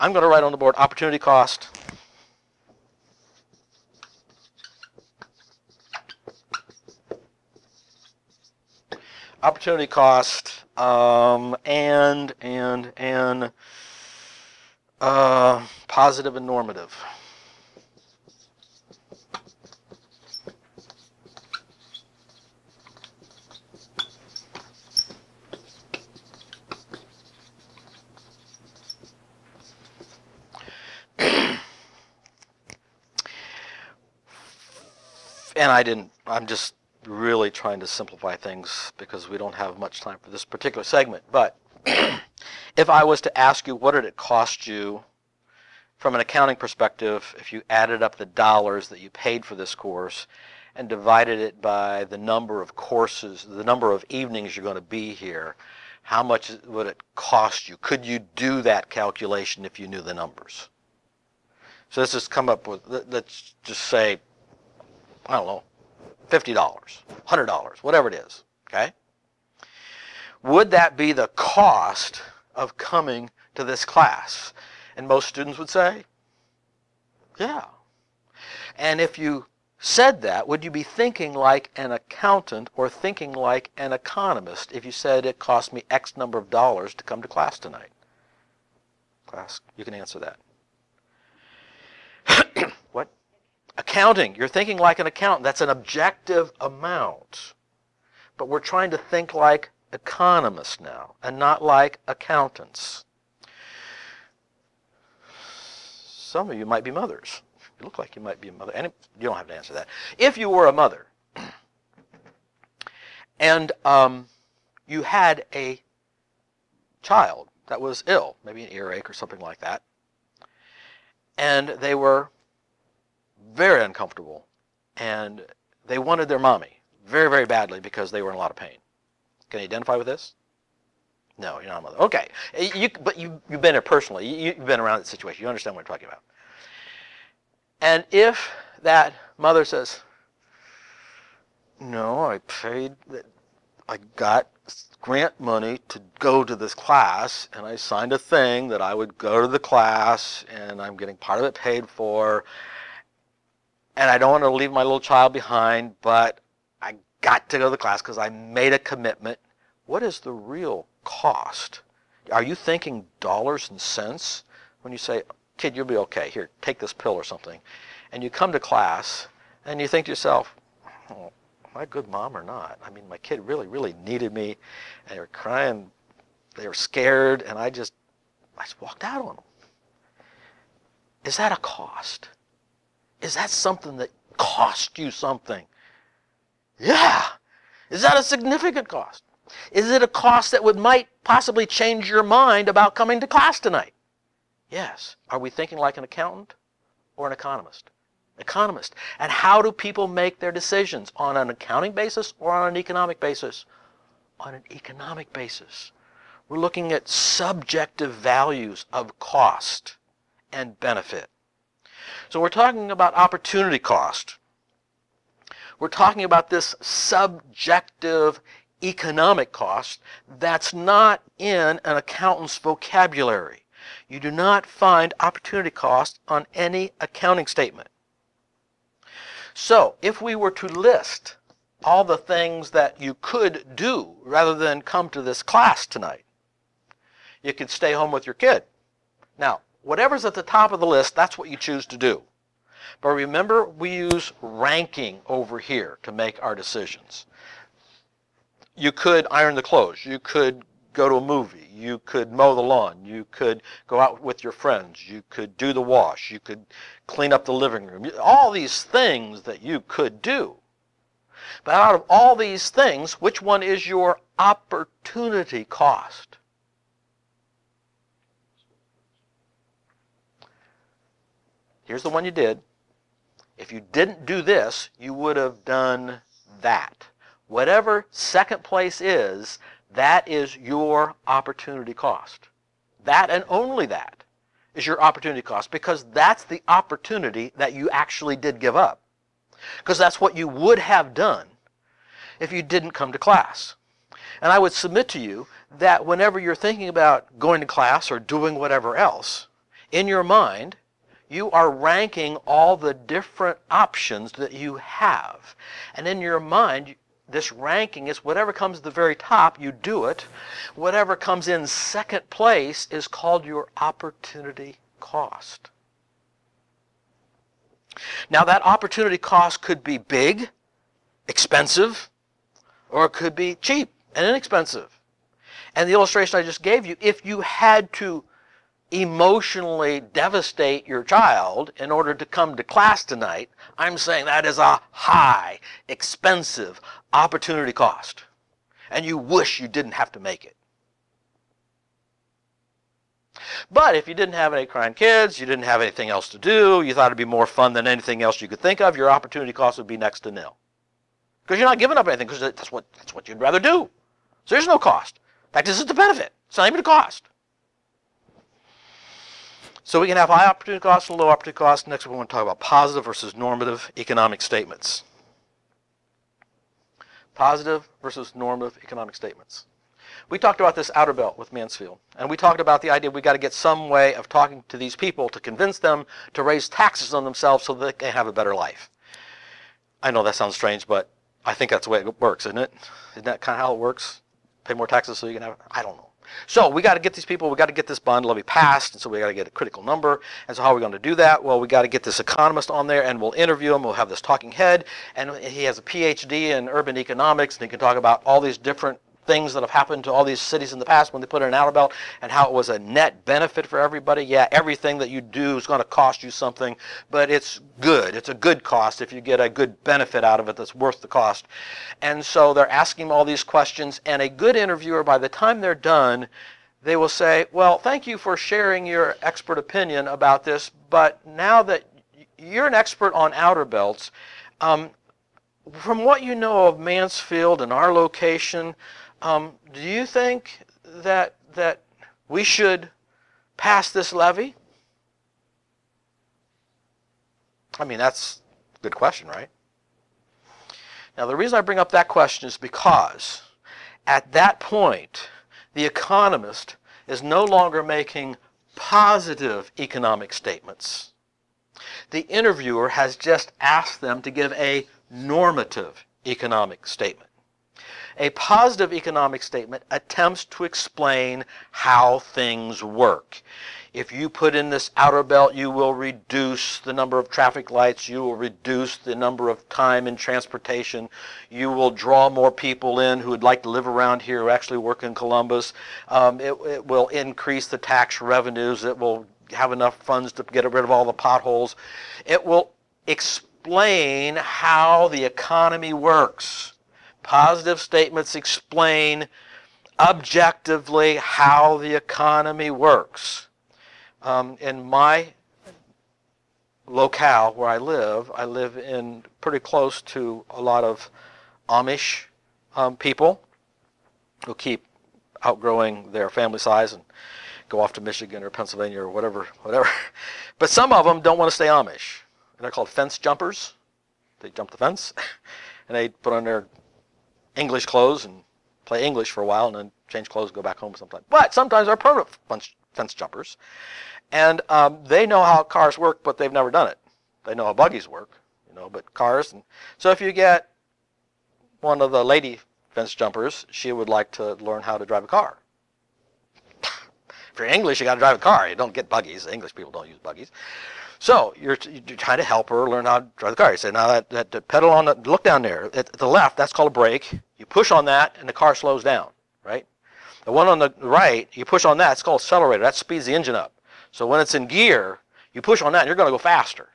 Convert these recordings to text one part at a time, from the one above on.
I'm going to write on the board opportunity cost. Opportunity cost um, and and and uh, positive and normative. And I didn't, I'm just really trying to simplify things because we don't have much time for this particular segment. But if I was to ask you, what did it cost you from an accounting perspective if you added up the dollars that you paid for this course and divided it by the number of courses, the number of evenings you're going to be here, how much would it cost you? Could you do that calculation if you knew the numbers? So let's just come up with, let's just say, I don't know, $50, $100, whatever it is, okay? Would that be the cost of coming to this class? And most students would say, yeah. And if you said that, would you be thinking like an accountant or thinking like an economist if you said it cost me X number of dollars to come to class tonight? Class, you can answer that. Accounting. You're thinking like an accountant. That's an objective amount. But we're trying to think like economists now and not like accountants. Some of you might be mothers. You look like you might be a mother. And you don't have to answer that. If you were a mother and um, you had a child that was ill, maybe an earache or something like that, and they were very uncomfortable and they wanted their mommy very, very badly because they were in a lot of pain. Can you identify with this? No, you're not a mother. Okay, you, but you, you've been there personally. You, you've been around that situation. You understand what I'm talking about. And if that mother says, no, I paid, I got grant money to go to this class, and I signed a thing that I would go to the class, and I'm getting part of it paid for, and I don't want to leave my little child behind, but I got to go to the class because I made a commitment. What is the real cost? Are you thinking dollars and cents when you say, kid, you'll be okay. Here, take this pill or something. And you come to class and you think to yourself, oh, am I a good mom or not? I mean, my kid really, really needed me. And they were crying. They were scared. And I just, I just walked out on them. Is that a cost? Is that something that cost you something? Yeah. Is that a significant cost? Is it a cost that would might possibly change your mind about coming to class tonight? Yes. Are we thinking like an accountant or an economist? Economist. And how do people make their decisions? On an accounting basis or on an economic basis? On an economic basis. We're looking at subjective values of cost and benefit. So we're talking about opportunity cost. We're talking about this subjective economic cost that's not in an accountant's vocabulary. You do not find opportunity cost on any accounting statement. So if we were to list all the things that you could do rather than come to this class tonight, you could stay home with your kid. Now, whatever's at the top of the list, that's what you choose to do. But remember, we use ranking over here to make our decisions. You could iron the clothes. You could go to a movie. You could mow the lawn. You could go out with your friends. You could do the wash. You could clean up the living room. All these things that you could do. But out of all these things, which one is your opportunity cost? Here's the one you did. If you didn't do this, you would have done that. Whatever second place is, that is your opportunity cost. That and only that is your opportunity cost because that's the opportunity that you actually did give up. Because that's what you would have done if you didn't come to class. And I would submit to you that whenever you're thinking about going to class or doing whatever else, in your mind, you are ranking all the different options that you have. And in your mind, this ranking is whatever comes to the very top, you do it. Whatever comes in second place is called your opportunity cost. Now, that opportunity cost could be big, expensive, or it could be cheap and inexpensive. And the illustration I just gave you, if you had to emotionally devastate your child in order to come to class tonight, I'm saying that is a high, expensive opportunity cost. And you wish you didn't have to make it. But if you didn't have any crying kids, you didn't have anything else to do, you thought it'd be more fun than anything else you could think of, your opportunity cost would be next to nil. Because you're not giving up anything, because that's what, that's what you'd rather do. So there's no cost. In fact, this is the benefit. It's not even a cost. So we can have high opportunity costs and low opportunity costs. Next, we want to talk about positive versus normative economic statements. Positive versus normative economic statements. We talked about this outer belt with Mansfield, and we talked about the idea we've got to get some way of talking to these people to convince them to raise taxes on themselves so that they can have a better life. I know that sounds strange, but I think that's the way it works, isn't it? Isn't that kind of how it works? Pay more taxes so you can have, I don't know. So we got to get these people, we got to get this bond levy passed, and so we got to get a critical number. And so how are we going to do that? Well, we got to get this economist on there, and we'll interview him. We'll have this talking head, and he has a PhD in urban economics, and he can talk about all these different things that have happened to all these cities in the past when they put in an outer belt and how it was a net benefit for everybody. Yeah, everything that you do is going to cost you something, but it's good. It's a good cost if you get a good benefit out of it that's worth the cost. And so they're asking all these questions, and a good interviewer, by the time they're done, they will say, Well, thank you for sharing your expert opinion about this, but now that you're an expert on outer belts, um, from what you know of Mansfield and our location, um, do you think that that we should pass this levy? I mean, that's a good question, right? Now, the reason I bring up that question is because at that point, the economist is no longer making positive economic statements. The interviewer has just asked them to give a normative economic statement. A positive economic statement attempts to explain how things work. If you put in this outer belt, you will reduce the number of traffic lights. You will reduce the number of time in transportation. You will draw more people in who would like to live around here who actually work in Columbus. Um, it, it will increase the tax revenues. It will have enough funds to get rid of all the potholes. It will explain how the economy works. Positive statements explain objectively how the economy works. Um, in my locale where I live, I live in pretty close to a lot of Amish um, people who keep outgrowing their family size and go off to Michigan or Pennsylvania or whatever, whatever. But some of them don't want to stay Amish. And they're called fence jumpers. They jump the fence and they put on their English clothes and play English for a while and then change clothes and go back home sometimes. But sometimes they're permanent fence jumpers. And um, they know how cars work, but they've never done it. They know how buggies work, you know, but cars. And so if you get one of the lady fence jumpers, she would like to learn how to drive a car. if you're English, you got to drive a car. You don't get buggies. English people don't use buggies. So you're, you're trying to help her learn how to drive the car. You say, now that, that, that pedal on the, look down there at the left, that's called a brake. You push on that and the car slows down, right? The one on the right, you push on that, it's called accelerator. That speeds the engine up. So when it's in gear, you push on that and you're going to go faster.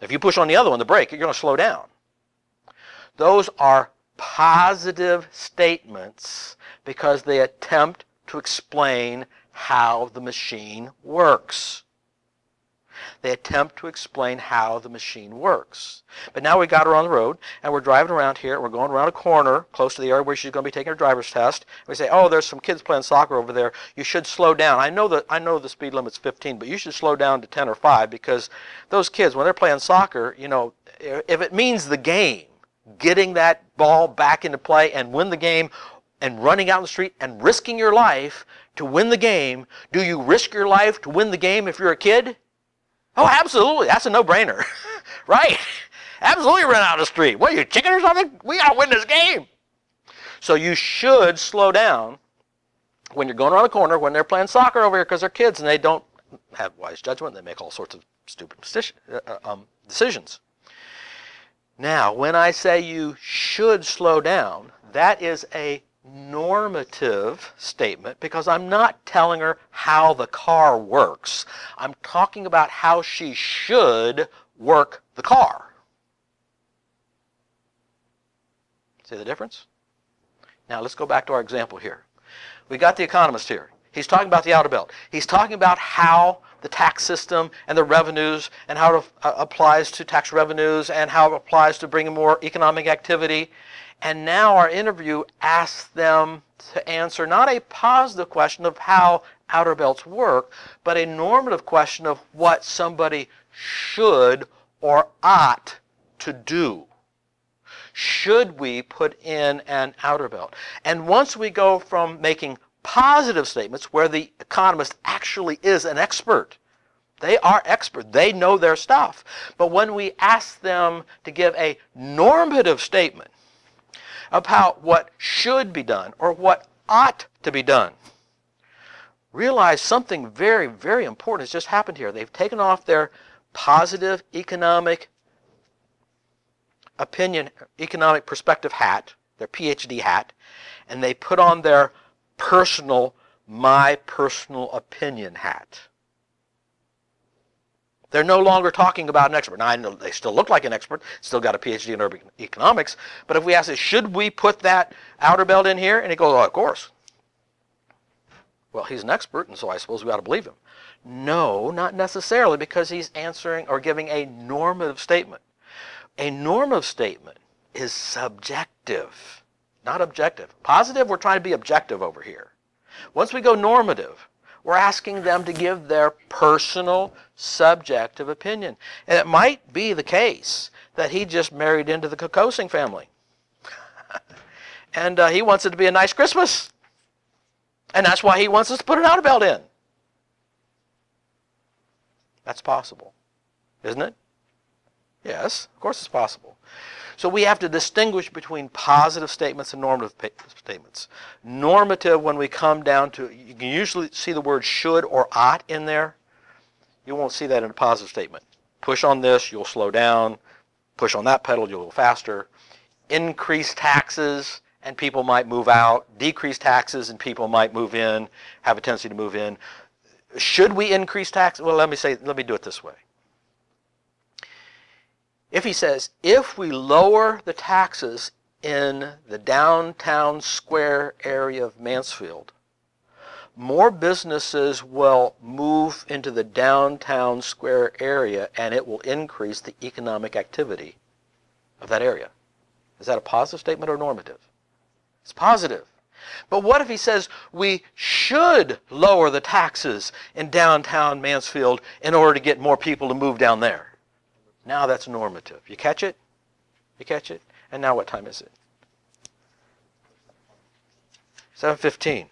If you push on the other one, the brake, you're going to slow down. Those are positive statements because they attempt to explain how the machine works. They attempt to explain how the machine works. But now we got her on the road, and we're driving around here. We're going around a corner close to the area where she's going to be taking her driver's test. We say, "Oh, there's some kids playing soccer over there. You should slow down. I know that I know the speed limit's 15, but you should slow down to 10 or 5 because those kids, when they're playing soccer, you know, if it means the game, getting that ball back into play and win the game, and running out in the street and risking your life, to win the game, do you risk your life to win the game if you're a kid? Oh, absolutely. That's a no-brainer. right? Absolutely run out of the street. What, are you chicken or something? We got to win this game. So you should slow down when you're going around a corner, when they're playing soccer over here because they're kids and they don't have wise judgment. They make all sorts of stupid uh, uh, um, decisions. Now, when I say you should slow down, that is a normative statement because I'm not telling her how the car works. I'm talking about how she should work the car. See the difference? Now let's go back to our example here. We got the economist here. He's talking about the outer belt. He's talking about how the tax system and the revenues and how it uh, applies to tax revenues and how it applies to bringing more economic activity and now our interview asks them to answer not a positive question of how outer belts work, but a normative question of what somebody should or ought to do. Should we put in an outer belt? And once we go from making positive statements where the economist actually is an expert, they are expert. They know their stuff. But when we ask them to give a normative statement, about what should be done or what ought to be done. Realize something very, very important has just happened here. They've taken off their positive economic opinion, economic perspective hat, their PhD hat, and they put on their personal, my personal opinion hat. They're no longer talking about an expert. Now, I know they still look like an expert, still got a PhD in urban economics, but if we ask, should we put that outer belt in here? And he goes, oh, of course. Well, he's an expert, and so I suppose we ought to believe him. No, not necessarily, because he's answering or giving a normative statement. A normative statement is subjective, not objective. Positive, we're trying to be objective over here. Once we go normative, we're asking them to give their personal, subjective opinion. And it might be the case that he just married into the Kokosing family. and uh, he wants it to be a nice Christmas. And that's why he wants us to put an outer belt in. That's possible, isn't it? Yes, of course it's possible. So we have to distinguish between positive statements and normative statements. Normative, when we come down to, you can usually see the word should or ought in there. You won't see that in a positive statement. Push on this, you'll slow down. Push on that pedal, you'll go faster. Increase taxes, and people might move out. Decrease taxes, and people might move in, have a tendency to move in. Should we increase taxes? Well, let me say, let me do it this way. If he says, if we lower the taxes in the downtown square area of Mansfield, more businesses will move into the downtown square area and it will increase the economic activity of that area. Is that a positive statement or normative? It's positive. But what if he says we should lower the taxes in downtown Mansfield in order to get more people to move down there? Now that's normative. You catch it? You catch it? And now what time is it? 7.15.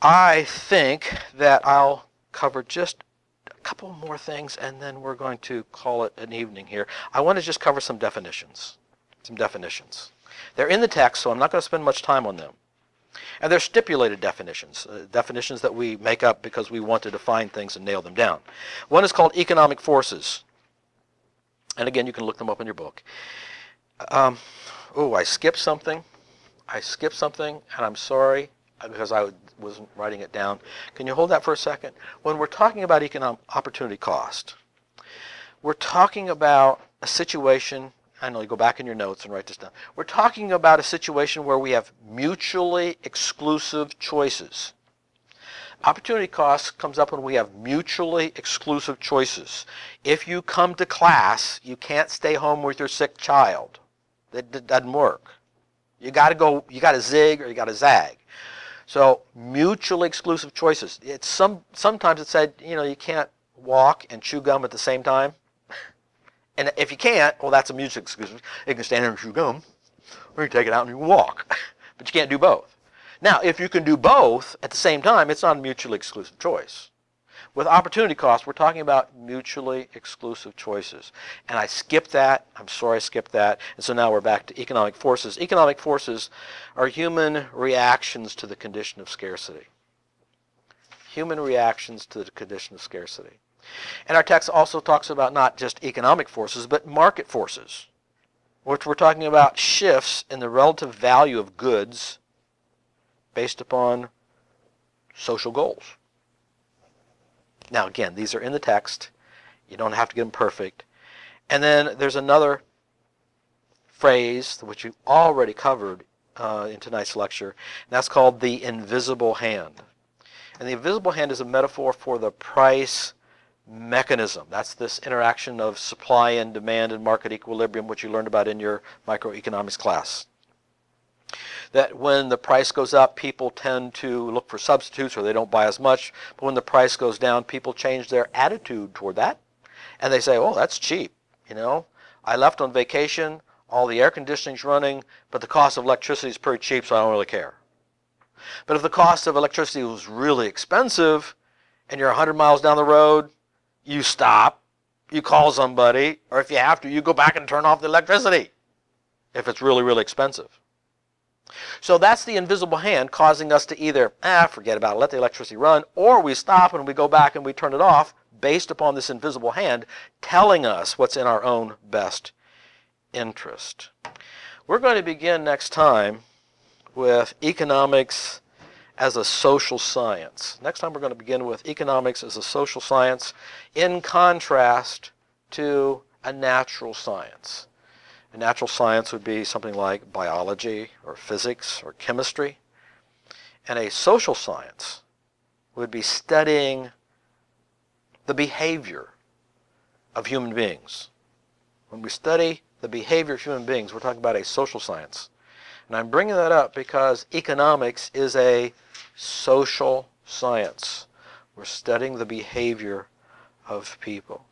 I think that I'll cover just a couple more things and then we're going to call it an evening here. I want to just cover some definitions. Some definitions. They're in the text, so I'm not going to spend much time on them. And they're stipulated definitions, uh, definitions that we make up because we want to define things and nail them down. One is called economic forces. And again, you can look them up in your book. Um, oh, I skipped something. I skipped something, and I'm sorry because I wasn't writing it down. Can you hold that for a second? When we're talking about economic opportunity cost, we're talking about a situation. I know you go back in your notes and write this down. We're talking about a situation where we have mutually exclusive choices. Opportunity cost comes up when we have mutually exclusive choices. If you come to class, you can't stay home with your sick child. That, doesn't work. You got to go, you got to zig or you got to zag. So mutually exclusive choices. It's some sometimes it said, you know, you can't walk and chew gum at the same time. And if you can't, well, that's a mutually exclusive. You can stand there and chew gum, or you take it out and you walk. But you can't do both. Now, if you can do both at the same time, it's not a mutually exclusive choice. With opportunity cost, we're talking about mutually exclusive choices. And I skipped that. I'm sorry I skipped that. And so now we're back to economic forces. Economic forces are human reactions to the condition of scarcity. Human reactions to the condition of scarcity. And our text also talks about not just economic forces, but market forces, which we're talking about shifts in the relative value of goods based upon social goals. Now, again, these are in the text. You don't have to get them perfect. And then there's another phrase which you already covered uh, in tonight's lecture, and that's called the invisible hand. And the invisible hand is a metaphor for the price mechanism. That's this interaction of supply and demand and market equilibrium, which you learned about in your microeconomics class that when the price goes up, people tend to look for substitutes or they don't buy as much. But when the price goes down, people change their attitude toward that. And they say, oh, that's cheap. You know, I left on vacation, all the air conditioning's running, but the cost of electricity is pretty cheap, so I don't really care. But if the cost of electricity was really expensive and you're 100 miles down the road, you stop, you call somebody, or if you have to, you go back and turn off the electricity if it's really, really expensive. So that's the invisible hand causing us to either, ah, forget about it, let the electricity run, or we stop and we go back and we turn it off based upon this invisible hand telling us what's in our own best interest. We're going to begin next time with economics as a social science. Next time we're going to begin with economics as a social science in contrast to a natural science. A natural science would be something like biology or physics or chemistry. And a social science would be studying the behavior of human beings. When we study the behavior of human beings, we're talking about a social science. And I'm bringing that up because economics is a social science. We're studying the behavior of people.